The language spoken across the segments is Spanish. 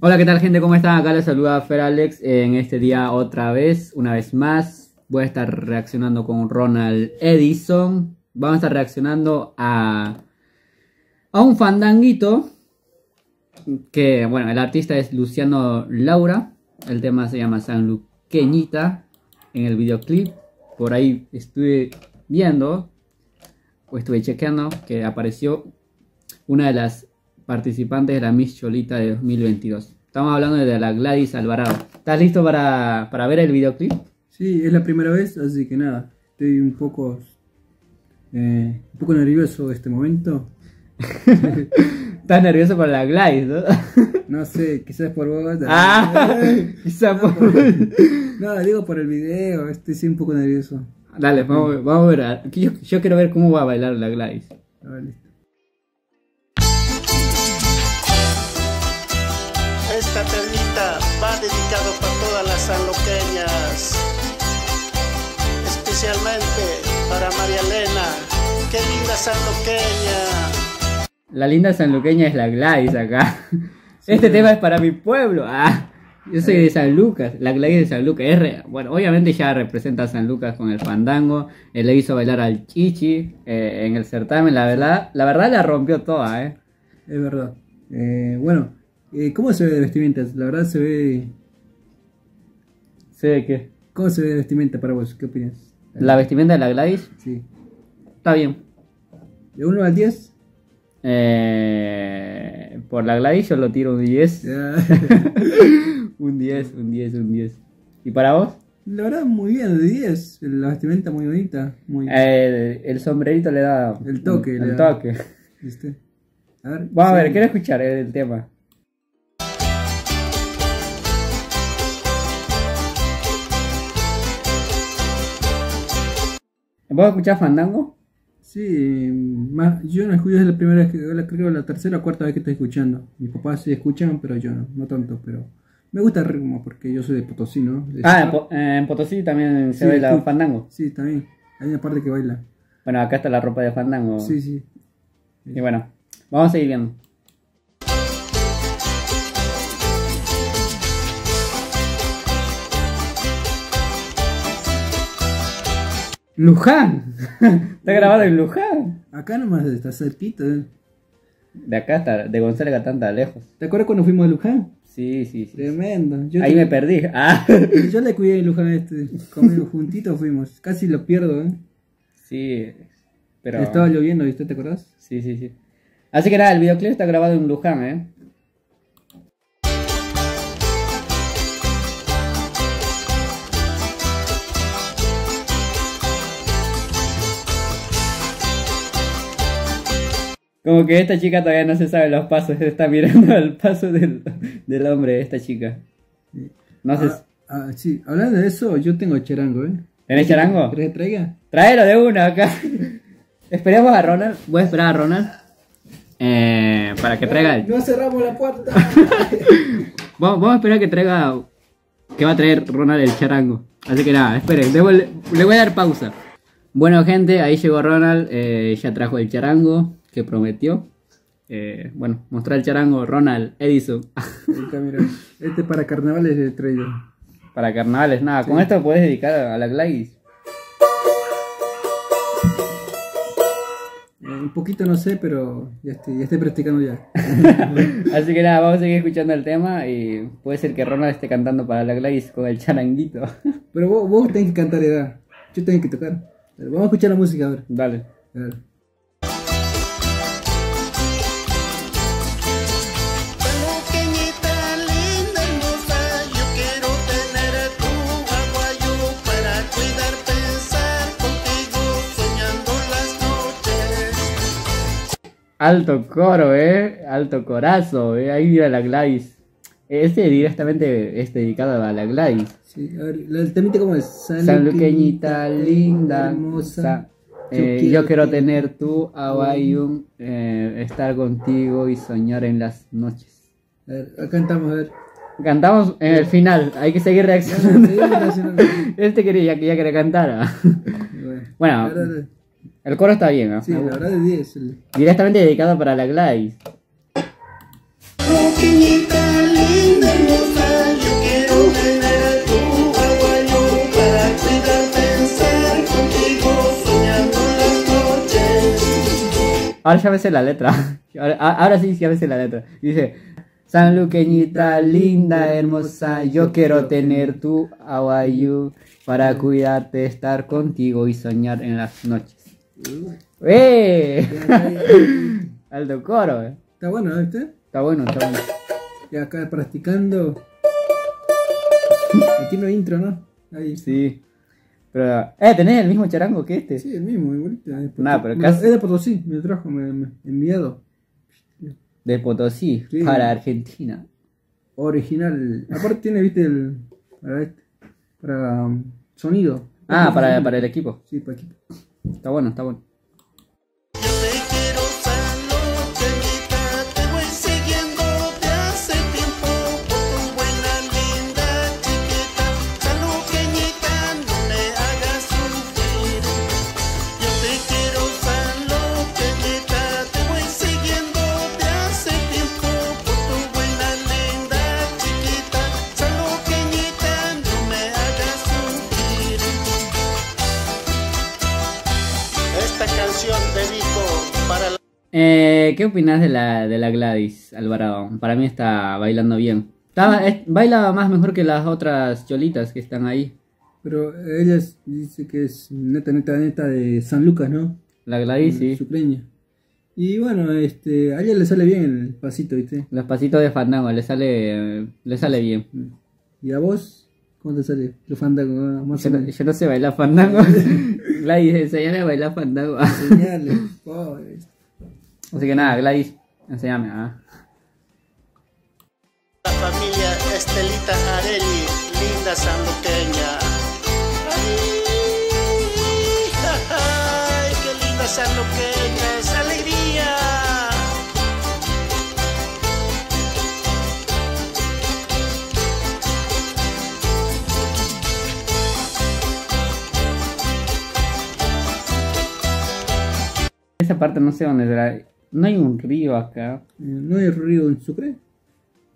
Hola, ¿qué tal gente? ¿Cómo están? Acá les saluda Fer Alex en este día otra vez, una vez más. Voy a estar reaccionando con Ronald Edison. Vamos a estar reaccionando a, a un fandanguito que, bueno, el artista es Luciano Laura. El tema se llama San Luqueñita en el videoclip. Por ahí estuve viendo o estuve chequeando que apareció una de las participantes de la Miss Cholita de 2022. Estamos hablando de la Gladys Alvarado. ¿Estás listo para, para ver el videoclip? Sí, es la primera vez, así que nada, estoy un poco, eh, un poco nervioso este momento. Estás nervioso por la Gladys, ¿no? No sé, quizás por vos. Ah, quizás no, por... no, digo por el video, estoy sí un poco nervioso. Dale, vamos, vamos a ver. Yo, yo quiero ver cómo va a bailar la Gladys. A dedicado para todas las sanloqueñas, especialmente para María Elena. Qué linda sanloqueña. La linda sanluqueña es la Gladys acá. Este tema es para mi pueblo. Ah, yo soy de San Lucas. La Gladys de San Lucas. Es re- bueno, obviamente ya representa a San Lucas con el fandango. Él le hizo bailar al Chichi eh, en el certamen. La verdad, la verdad la rompió toda, ¿eh? Es verdad. Eh, bueno, eh, ¿cómo se ve de vestimenta? La verdad se ve... ¿Sé de qué? ¿Cómo se ve de vestimenta para vos? ¿Qué opinas? La vestimenta de la Gladys Sí. está bien. ¿De 1 al 10? Eh, por la Gladys yo lo tiro un 10. Ya. un 10, un 10, un 10. ¿Y para vos? La verdad, muy bien, de 10. La vestimenta muy bonita. Muy... Eh, el sombrerito le da El toque, El le da. toque. ¿Viste? A ver. Vamos a sí. ver, quiero escuchar el tema. ¿Vos escuchás Fandango? Sí, más, yo no escucho desde la primera vez que, la, creo la tercera o cuarta vez que estoy escuchando. Mis papás sí escuchan, pero yo no, no tanto, pero me gusta el ritmo porque yo soy de Potosí, ¿no? De Ah, en, Sapa. Po- en Potosí también se Sí, ve la sí. Fandango. Sí, también. Hay una parte que baila. Bueno, acá está la ropa de Fandango. Sí, sí. Y bueno, vamos a seguir viendo. Luján. Está grabado en Luján. Acá nomás está cerquita. ¿eh? De acá hasta de González Gatán está lejos. ¿Te acuerdas cuando fuimos a Luján? Sí, sí, sí. Tremendo. Yo Ahí te- me perdí. Ah. Yo le cuidé a Luján este. Conmigo juntitos fuimos. Casi lo pierdo, ¿eh? Sí, pero... Estaba lloviendo, ¿viste? ¿Te acordás? Sí, sí, sí. Así que nada, el videoclip está grabado en Luján, ¿eh? Como que esta chica todavía no se sabe los pasos, está mirando el paso del, del hombre, esta chica. No sé. Ah, ah, sí. Hablando de eso, yo tengo charango, ¿eh? ¿Tenés charango? ¿Querés que traiga? Tráelo de una acá. Esperemos a Ronald. Voy a esperar a Ronald. eh, para que traiga. el- No cerramos la puerta. Vamos, vamos a esperar que traiga. Que va a traer Ronald el charango. Así que nada, esperen. le voy a dar pausa. Bueno, gente, ahí llegó Ronald. eh, ya trajo el charango que prometió. Eh, bueno, mostrar el charango Ronald Edison. Mira. Este para carnavales de traído. para carnavales, nada. Con esto puedes dedicar a la Gladys. Eh, un poquito no sé, pero ya estoy, ya estoy practicando ya. Así que nada, vamos a seguir escuchando el tema y puede ser que Ronald esté cantando para la Gladys con el charanguito. Pero vos, vos tenés que cantar edad. Yo tengo que tocar. Vamos a escuchar la música a ver. Dale. A ver. Alto coro, eh. Alto corazo, eh. Ahí mira la Gladys. Este directamente es dedicado a la Gladys. Sí, a ver, el temita cómo es. San Luqueñita linda, hermosa. sa- eh, Yo yo, quiero tener tu aguayum, eh, estar contigo y soñar en las noches. A ver, cantamos, a ver. Cantamos en el final, hay que seguir reaccionando. Este quería que ya quería cantar. Bueno, Bueno, el coro está bien, ¿no? sí, la verdad de 10. el- Directamente dedicado para la Gladys. Sanloqueñita linda, linda hermosa, yo quiero tener a tu aguayo para cuidar, pensar contigo, soñando las noches. Ahora ya me sé la letra. Ahora, ahora sí, ya me sé la letra. Dice, San Luqueñita, linda, hermosa, yo quiero tener tu aguayú para cuidarte, estar contigo y soñar en las noches. ¡Eh! Alto coro, eh. Está bueno, ¿no? ¿viste? Está bueno, está bueno. Y acá practicando. Aquí no intro, ¿no? Ahí. Sí. Pero, eh, ¿tenés el mismo charango que este? Sí, el mismo, igualito. De Nah, pero Es de Potosí, me lo trajo, me, me- enviado. De Potosí, Sí. para Argentina. Original. Aparte tiene, viste, el. Para, este, para um, sonido. Ah, para, para el equipo. Sí, para aquí. Está bueno, está bueno. ¿Qué opinas de la, de la Gladys Alvarado? Para mí está bailando bien. Es- baila más mejor que las otras cholitas que están ahí. Pero ella dice que es neta, neta, neta de San Lucas, ¿no? La Gladys, sí. Y bueno, este, a ella le sale bien el pasito, ¿viste? Los pasitos de fandango, le sale, le sale bien. ¿Y a vos? ¿Cómo te sale? Lo fandango, ah, más Yo o no, menos. yo no sé bailar fandango. Gladys, enséñame a bailar fandango. Señales, pobre. Así que nada, Gladys, enséñame. Ah. La familia Estelita Areli, linda sanluqueña. Ay, ay, qué linda sanluqueña, es alegría. Esa parte no sé dónde será. No hay un río acá. ¿No hay río en Sucre?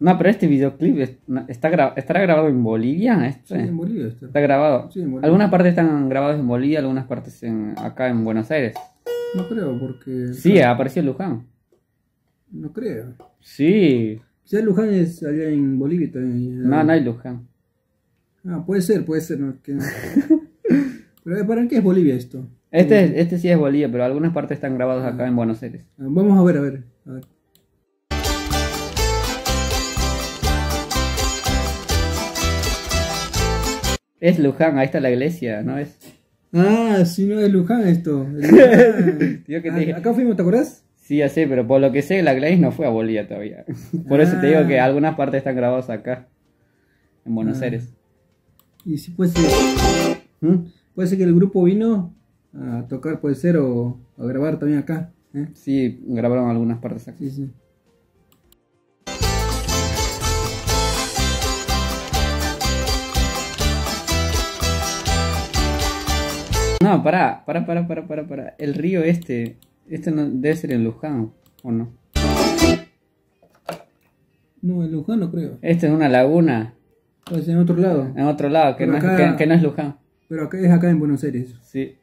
No, pero este videoclip es- no, está gra- estará grabado en Bolivia. Sí, Este? en Bolivia está. Está grabado. Sí, en Bolivia. Algunas partes están grabadas en Bolivia, algunas partes en, acá en Buenos Aires. No creo, porque... Sí, apareció Luján. No creo. Sí. Ya Luján es allá en Bolivia también. No, no hay Luján. Ah, puede ser, puede ser. ¿no? Que- Pero ¿para qué es Bolivia esto? Este, este sí es Bolivia, pero algunas partes están grabadas acá en Buenos Aires. Ah, Vamos a ver, a ver. a ver. Es Luján, ahí está la iglesia, ¿no es? Ah, sí, no es Luján esto. El Luján. Yo que te Ah, dije. Acá fuimos, ¿te acordás? Sí, ya sé, pero por lo que sé, la Gladys no fue a Bolivia todavía. Por eso te digo que Ah. algunas partes están grabadas acá, en Buenos Ah. Aires. Y si puede ser, ¿Mm? puede ser que el grupo vino a tocar, puede ser, o a grabar también acá. ¿eh? Sí, grabaron algunas partes acá. Sí, sí. No, pará, pará, pará, pará, pará, pará. El río este, este no, debe ser en Luján, ¿o no? No, en Luján no creo. Este es una laguna, Puede ser en otro lado. en otro lado, que, no, es, que no es Luján. Pero acá es acá en Buenos Aires. Sí.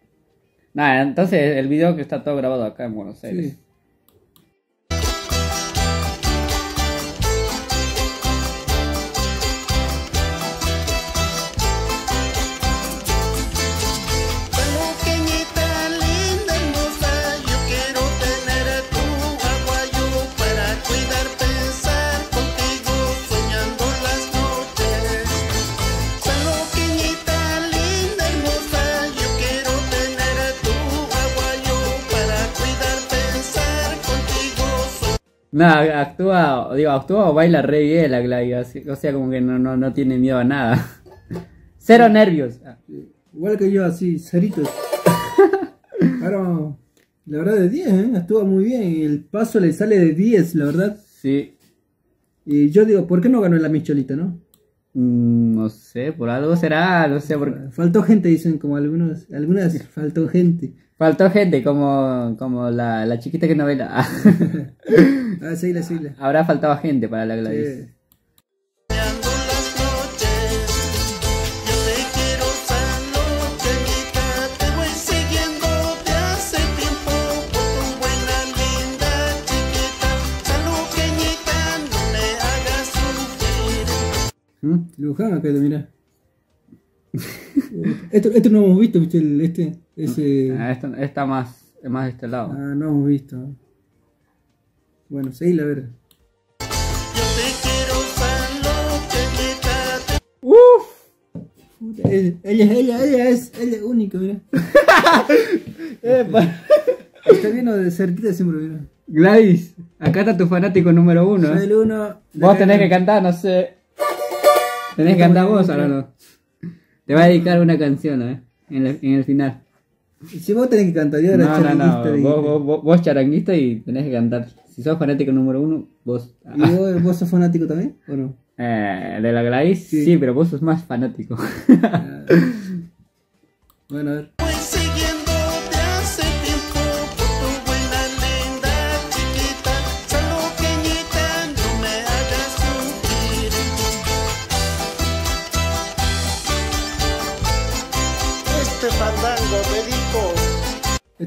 Nada, entonces el video que está todo grabado acá en Buenos Aires. Sí. Nada, actúa, digo, actúa o baila re bien la Gladys, o sea, como que no, no, no tiene miedo a nada. Cero nervios. Ah, Igual que yo, así, ceritos. Ahora, la verdad, de 10, ¿eh? Estuvo muy bien. El paso le sale de 10, la verdad. Sí. Y yo digo, ¿por qué no ganó la Micholita, no? Mm, no sé, por algo será, no sé, por... Faltó gente, dicen, como algunos. Algunas faltó gente. Faltó gente como, como la, la chiquita que no baila. ah, sí, la, sí, la. Habrá faltado gente para la Gladys. Sí. ¿Mm? Luján mira. esto, esto no hemos visto, ¿viste? El, este, ese... Ah, esta, esta más, más de este lado. Ah, no hemos visto. Bueno, seguí a ver. Puta, Ella, ella, ella, ella es, ella es única, mira. Está viendo de cerquita siempre, mira. Gladys, acá está tu fanático número uno. Soy ¿eh? el uno. Vos tenés que cantar, no sé. Tenés que cantar vos ahora no. Te va a dedicar una canción, ¿eh? En el, en el final. Si vos tenés que cantar, yo era No, no, charanguista no. y- Vos, vos, vos, vos charanguista y tenés que cantar. Si sos fanático número uno, vos. ¿Y vos, vos sos fanático también? ¿O no? Eh, de la Gladys, Sí. sí. pero vos sos más fanático. Bueno, a ver.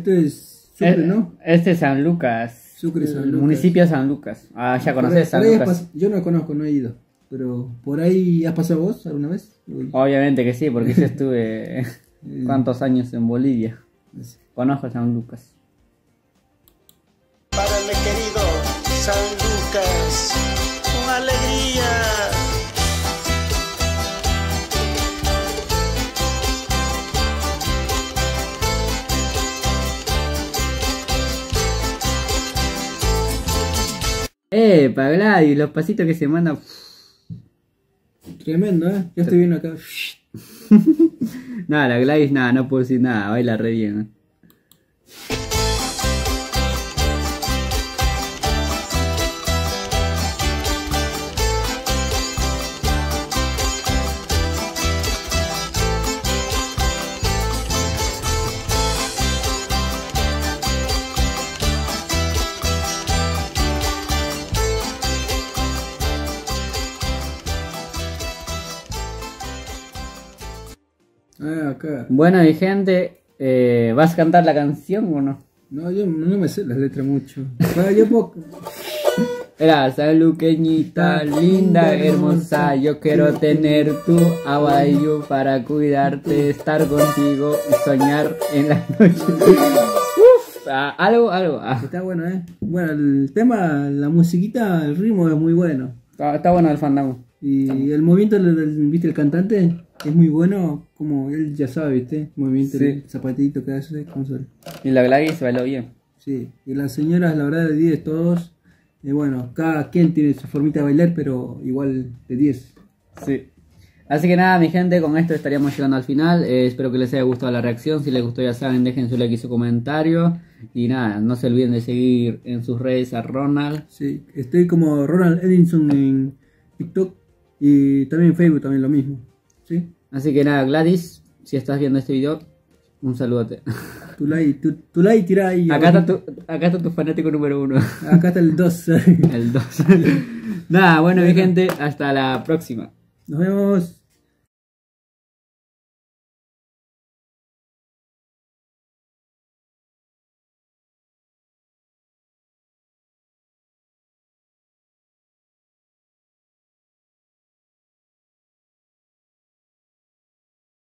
Esto es Sucre, Eh, ¿no? Este es San Lucas. Sucre, San Lucas. Municipio de San Lucas. Ah, ya conoces San Lucas. pas- Yo no conozco, no he ido. Pero por ahí has pasado vos alguna vez. Uy, Obviamente que sí, porque yo estuve cuántos años en Bolivia. Conozco San Lucas. Para mi querido San Lucas, Eh, para Gladys, los pasitos que se mandan. Tremendo, ¿eh? Ya estoy viendo acá. Nada, la Gladys, nada, no puedo decir nada, baila re bien. ¿eh? Ah. Bueno, mi gente, eh, ¿vas a cantar la canción o no? No, yo no me sé las letras mucho. Ah, yo puedo... Era saluqueñita, linda, hermosa, yo quiero tener tu aguayo para cuidarte, estar contigo y soñar en las noches. Uf, ah, algo, algo. ah, Está bueno, ¿eh? Bueno, el tema, la musiquita, el ritmo es muy bueno. está, está bueno el fandango. Y el movimiento del, del- viste, el cantante es muy bueno, como él ya sabe, viste, movimiento, Sí. el zapatito que hace, suele. Y la Gladys bailó bien. Sí, y las señoras, la verdad, de 10 todos. Y bueno, cada quien tiene su formita de bailar, pero igual de 10. Sí. Así que nada, mi gente, con esto estaríamos llegando al final. Eh, espero que les haya gustado la reacción. Si les gustó, ya saben, dejen su like y su comentario. Y nada, no se olviden de seguir en sus redes a Ronald. Sí, estoy como Ronald Edinson en TikTok y también en Facebook, también lo mismo. ¿Sí? Así que nada, Gladys, si estás viendo este video, un saludote. Tu like, tu, tu like tira ahí. Acá está, tu, acá está tu fanático número uno, Acá está el 2. el 2. nada, bueno, mi gente, hasta la próxima. Nos vemos.